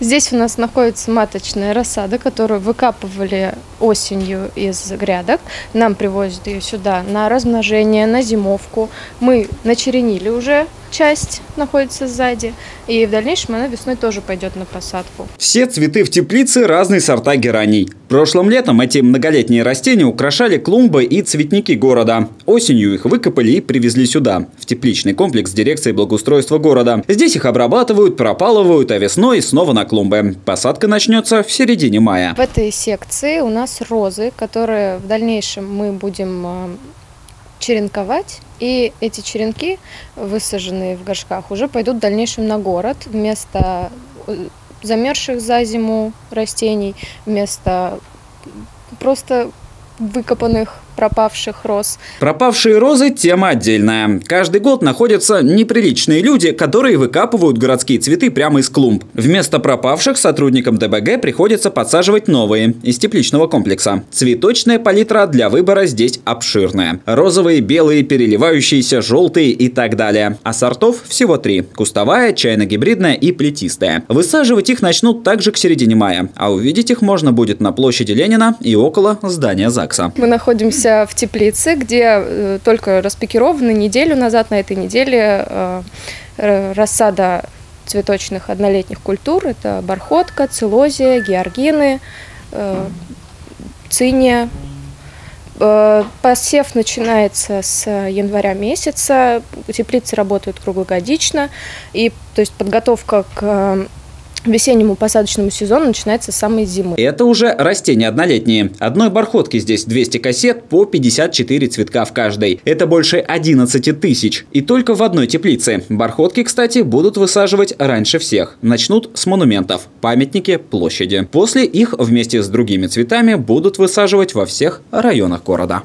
Здесь у нас находится маточная рассада, которую выкапывали осенью из грядок. Нам привозят ее сюда на размножение, на зимовку. Мы начеренили уже часть находится сзади. И в дальнейшем она весной тоже пойдет на посадку. Все цветы в теплице разные сорта гераний. Прошлым летом эти многолетние растения украшали клумбы и цветники города. Осенью их выкопали и привезли сюда, в тепличный комплекс дирекции благоустройства города. Здесь их обрабатывают, пропалывают, а весной снова на клумбы. Посадка начнется в середине мая. В этой секции у нас розы, которые в дальнейшем мы будем э, черенковать. И эти черенки, высаженные в горшках, уже пойдут в дальнейшем на город вместо э, замерзших за зиму растений, вместо просто выкопанных пропавших роз. Пропавшие розы – тема отдельная. Каждый год находятся неприличные люди, которые выкапывают городские цветы прямо из клумб. Вместо пропавших сотрудникам ДБГ приходится подсаживать новые из тепличного комплекса. Цветочная палитра для выбора здесь обширная. Розовые, белые, переливающиеся, желтые и так далее. А сортов всего три – кустовая, чайно-гибридная и плетистая. Высаживать их начнут также к середине мая, а увидеть их можно будет на площади Ленина и около здания ЗАГСа. Мы находимся находимся в теплице, где э, только распекированы неделю назад, на этой неделе э, рассада цветочных однолетних культур. Это бархотка, целозия, георгины, э, циния. Посев начинается с января месяца, теплицы работают круглогодично, и то есть подготовка к весеннему посадочному сезону начинается с самой зимы. Это уже растения однолетние. Одной бархотки здесь 200 кассет по 54 цветка в каждой. Это больше 11 тысяч. И только в одной теплице. Бархотки, кстати, будут высаживать раньше всех. Начнут с монументов, памятники, площади. После их вместе с другими цветами будут высаживать во всех районах города.